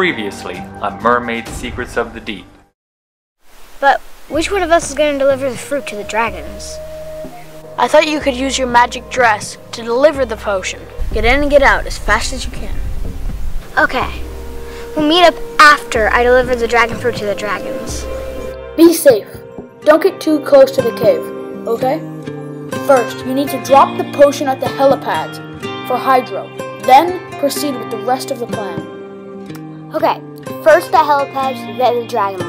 Previously on Mermaid Secrets of the Deep. But which one of us is going to deliver the fruit to the dragons? I thought you could use your magic dress to deliver the potion. Get in and get out as fast as you can. Okay. We'll meet up after I deliver the dragon fruit to the dragons. Be safe. Don't get too close to the cave, okay? First, you need to drop the potion at the helipads for Hydro. Then proceed with the rest of the plan. Okay, first the helipads, then the dragon.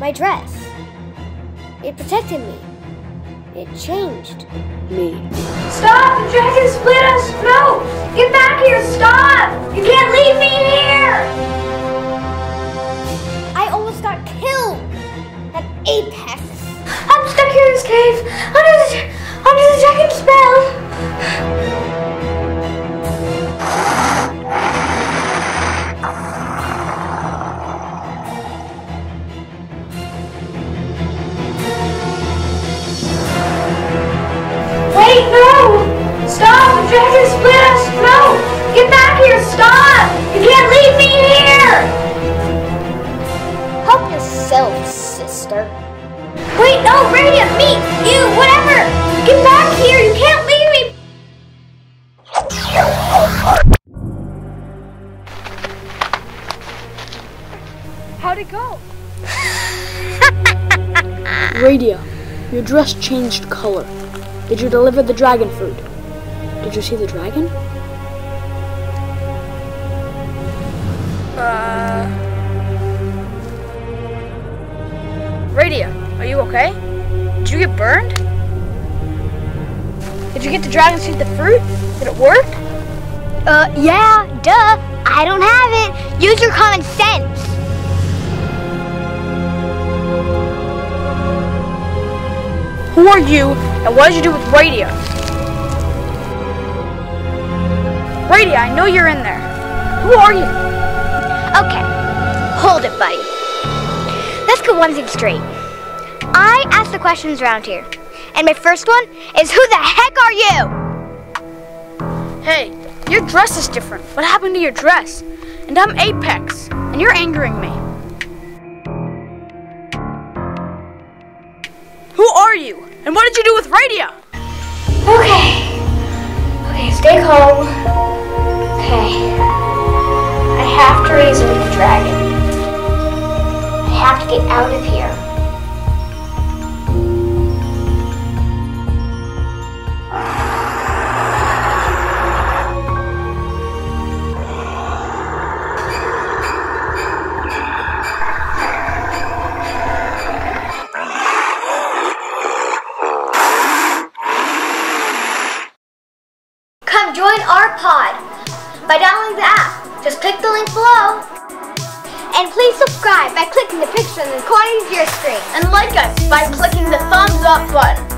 My, dress. It protected me. It changed. Me. Stop! The dragon split us! No! Get back here! Stop! Dragon split us! No! Get back here! Stop! You can't leave me here! Help yourself, sister. Wait, no, Radiant, me, you, whatever! Get back here! You can't leave me! How'd it go? Radia, your dress changed color. Did you deliver the dragon fruit? Did you see the dragon? Uh. Radia, are you okay? Did you get burned? Did you get the dragon to eat the fruit? Did it work? Uh, yeah, duh. I don't have it. Use your common sense. Who are you and what did you do with Radia? Radia, I know you're in there. Who are you? Okay, hold it, buddy. Let's get one thing straight. I ask the questions around here, and my first one is who the heck are you? Hey, your dress is different. What happened to your dress? And I'm Apex, and you're angering me. Who are you? And what did you do with Radia? Okay. Okay, stay calm. Okay. I have to raise a the dragon. I have to get out of here. Come join our pod by downloading the app. Just click the link below. And please subscribe by clicking the picture in the corner of your screen. And like us by clicking the thumbs up button.